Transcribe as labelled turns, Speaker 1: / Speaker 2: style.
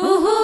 Speaker 1: Ooh,